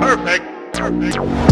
Perfect. Perfect.